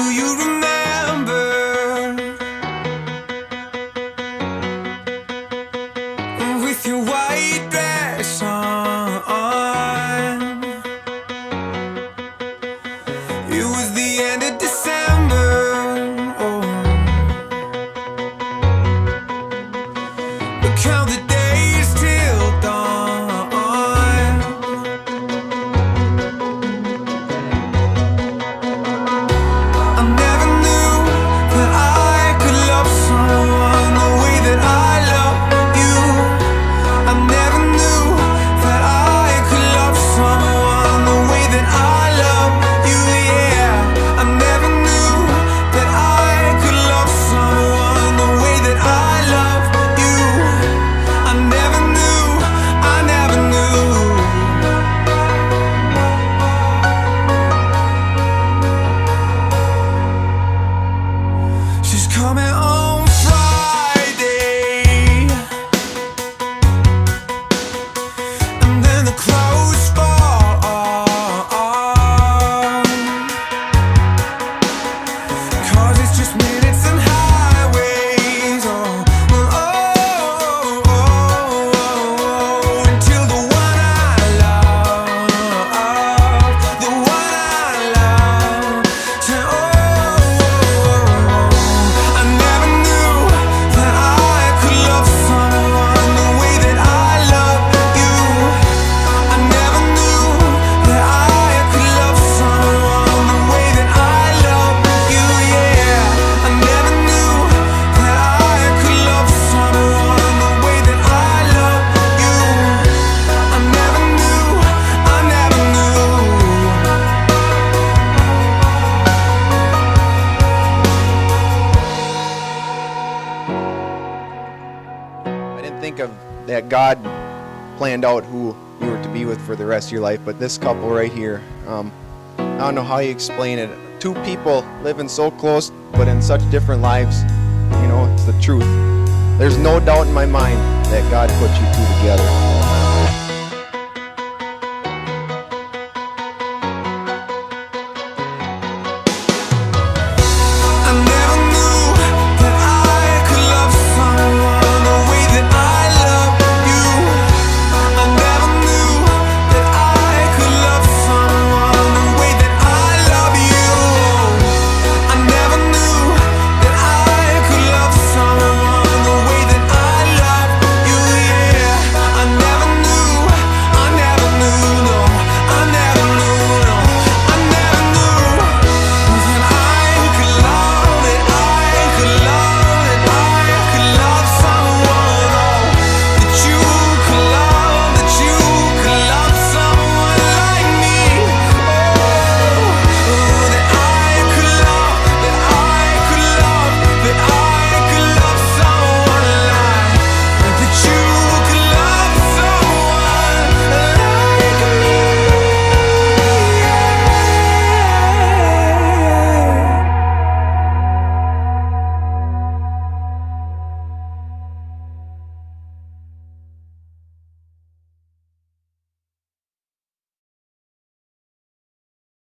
Do you remember? With your white think of that God planned out who you were to be with for the rest of your life. But this couple right here, um, I don't know how you explain it. Two people living so close, but in such different lives. You know, it's the truth. There's no doubt in my mind that God put you two together.